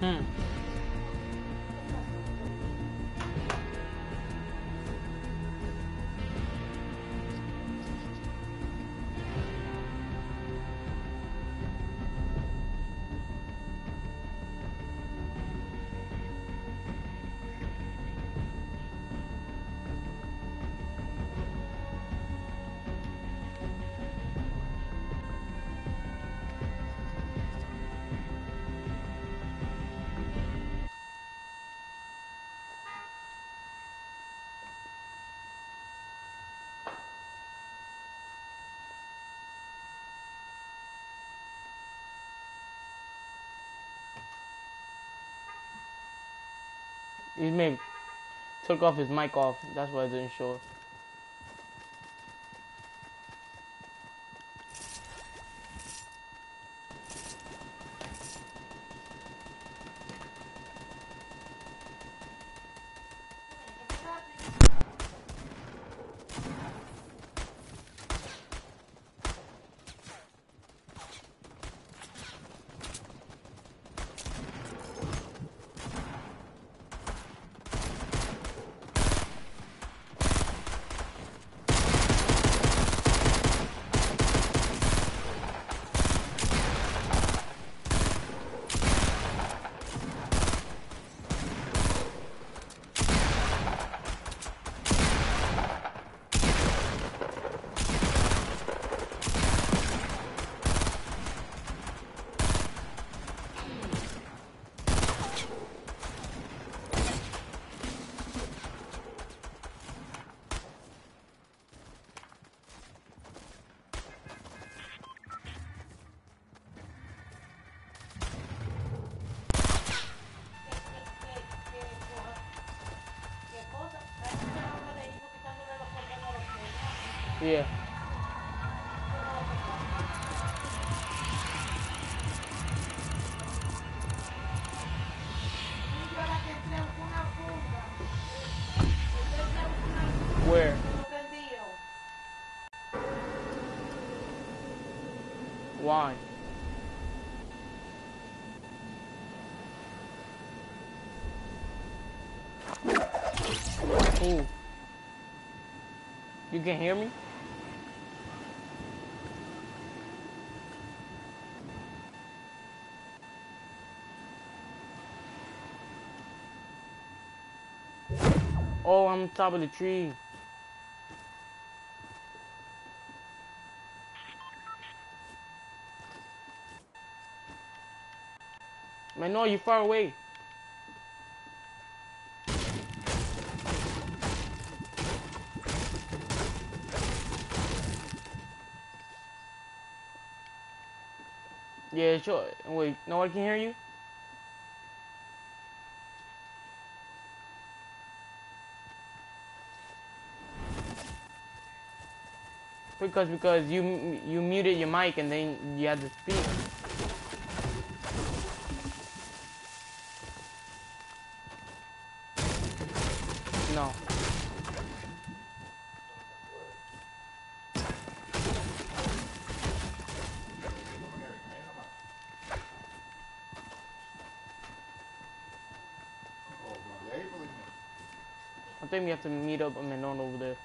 嗯。He took off his mic off. That's why it didn't show. Yeah. Where? Why? Ooh. You can hear me? Oh, I'm on top of the tree. Man, no, you're far away. Yeah, sure. Wait, no one can hear you? Because because you you muted your mic and then you had to speak. No. I think we have to meet up a Menon over there.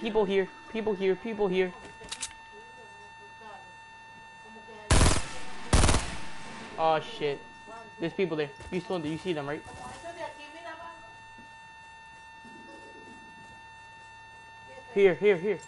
People here, people here, people here. Oh shit. There's people there. You still you see them, right? Here, here, here.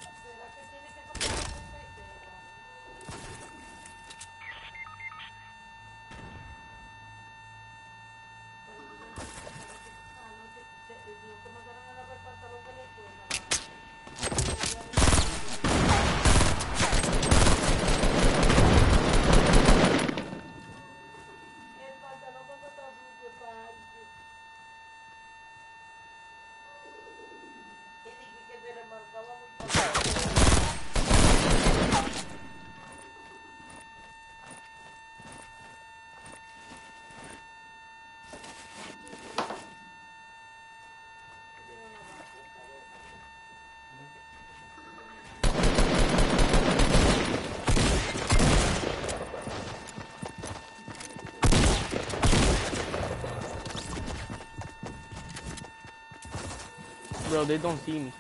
Bro, they don't see me.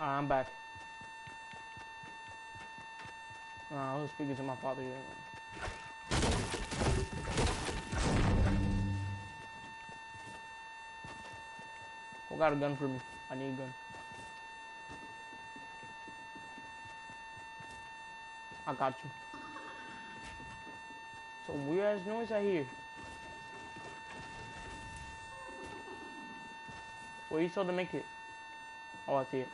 Alright, I'm back. Uh, I was speaking to my father. Who got a gun for me? I need a gun. I got you. Some weird ass noise I hear. Where you told to make it? Oh, I see it.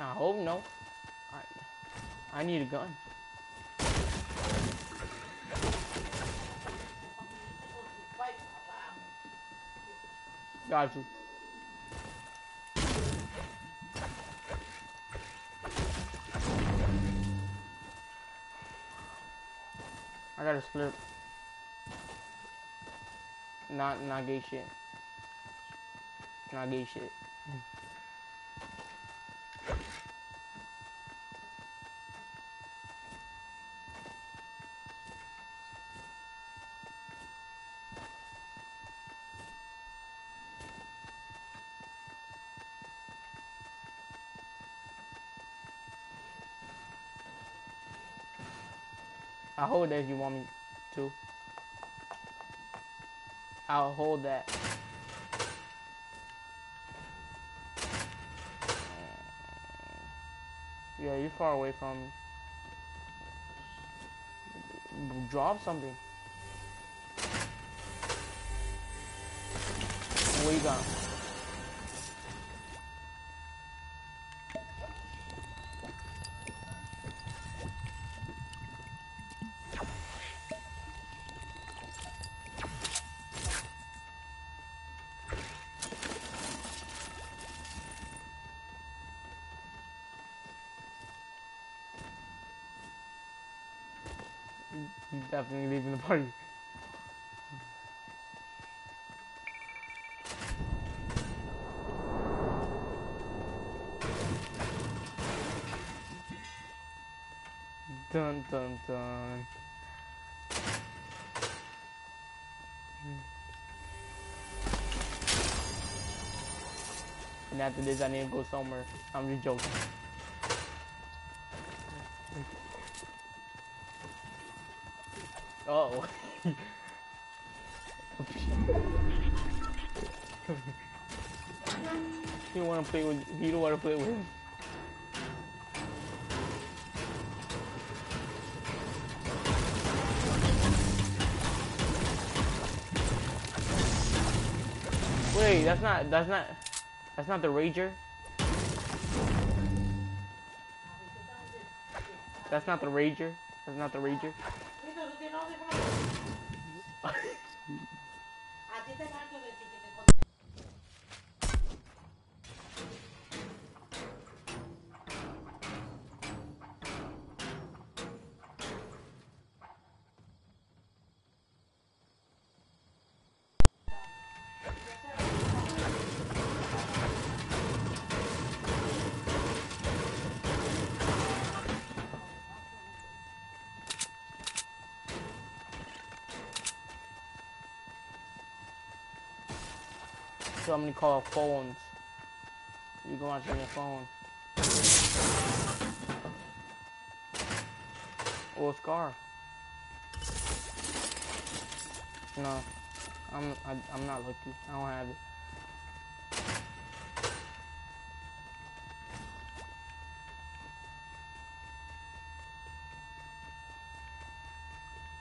I hope no. A gun. Got you. I gotta slip. Not not gay shit. Not gay shit. Mm. I'll hold that if you want me to. I'll hold that. Yeah, you're far away from me. Drop something. What you got? He's definitely leaving the party. Dun dun dun. And after this, I need to go somewhere. I'm just joking. Uh oh. you want to play with? You don't want to play with. Wait, that's not. That's not. That's not the Rager. That's not the Rager. That's not the Rager. A ti te canto So I'm gonna call phones. You go answer your phone. Oh, Scar. No, I'm I, I'm not lucky. I don't have it.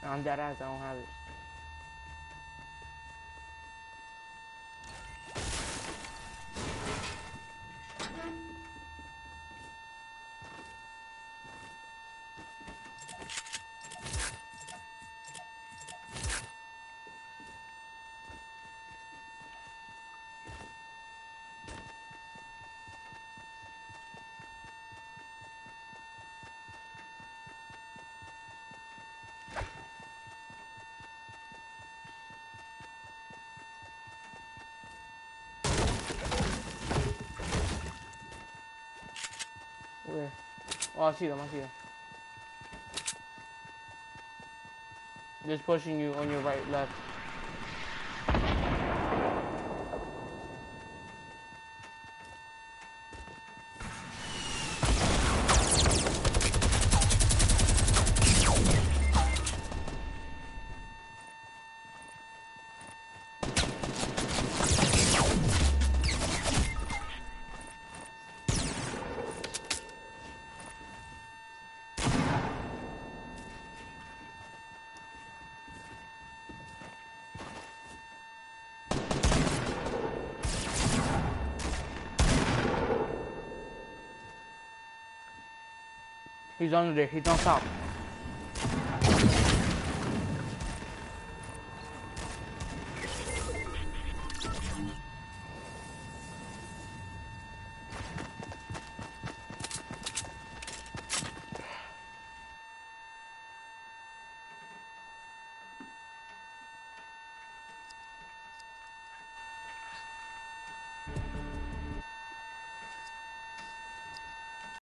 I'm dead ass. I don't have it. Where? Oh, I see them. I see them. Just pushing you on your right, left. He's under there. He's on top.